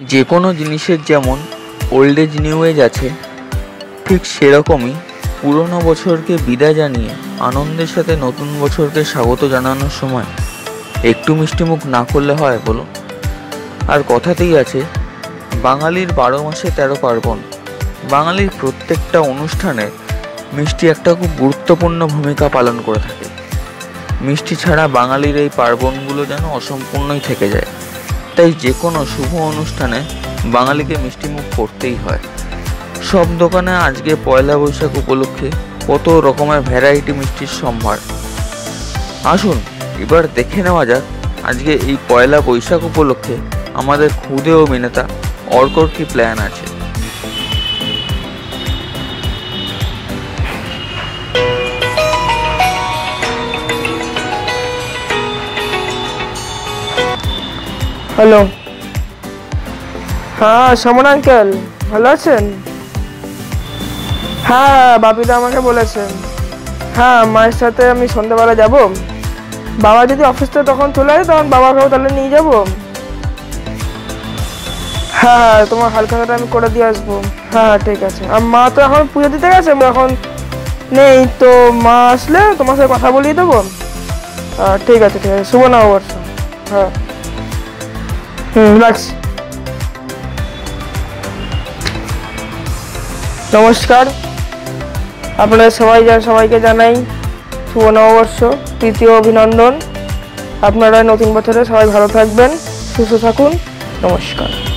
যে কোনো জিনিসের যেমন ওল্ড এজ নিউ এজ আছে, ঠিক সেরকমই পুরনো বছরকে বিদায় জানিয়ে আনন্দের সাথে নতুন বছরকে স্বাগত জানানোর সময় একটু মিষ্টিমুখ না করলে হয় বলুন। আর কথাতেই আছে, বাঙালির বারো মাসে তেরো পার্বণ। বাঙালির প্রত্যেকটা অনুষ্ঠানে মিষ্টি একটা খুব গুরুত্বপূর্ণ ভূমিকা পালন করে থাকে। মিষ্টি ছাড়া বাঙালির এই পার্বণগুলো যেন অসম্পূর্ণই থেকে যায়। তাই যে কোনো শুভ অনুষ্ঠানে বাঙালিকে মিষ্টিমুখ করতেই হয়। সব দোকানে আজকে পয়লা বৈশাখ উপলক্ষে কত রকমের ভ্যারাইটি মিষ্টির সম্ভার। আসুন, এবার দেখে নেওয়া যাক, আজকে এই পয়লা বৈশাখ উপলক্ষে আমাদের খুদে অভিনেতা অর্কর কি প্ল্যান আছে। হ্যালো। হ্যাঁ সমন আঙ্কেল ভালো আছেন? হ্যাঁ বাপিদা আমাকে বলেছেন হ্যাঁ মায়ের সাথে আমি সন্ধ্যাবেলা যাব। বাবা যদি অফিস থেকে তখন চলে আসে, তখন বাবাকেও তাহলে নিয়ে যাব। হ্যাঁ তোমার হালখাতাটা আমি করে দিয়ে আসব। হ্যাঁ হ্যাঁ ঠিক আছে। আর মা তো এখন পুজো দিতে গেছে এখন নেই, তো মা আসলে তোমার সাথে কথা বলিয়ে দেবো। ঠিক আছে ঠিক আছে। শুভ নববর্ষ। হ্যাঁ। নমস্কার। আপনারা সবাই সবাইকে জানাই শুভ নববর্ষ, তৃতীয় অভিনন্দন। আপনারা নতুন বছরে সবাই ভালো থাকবেন, সুস্থ থাকুন। নমস্কার।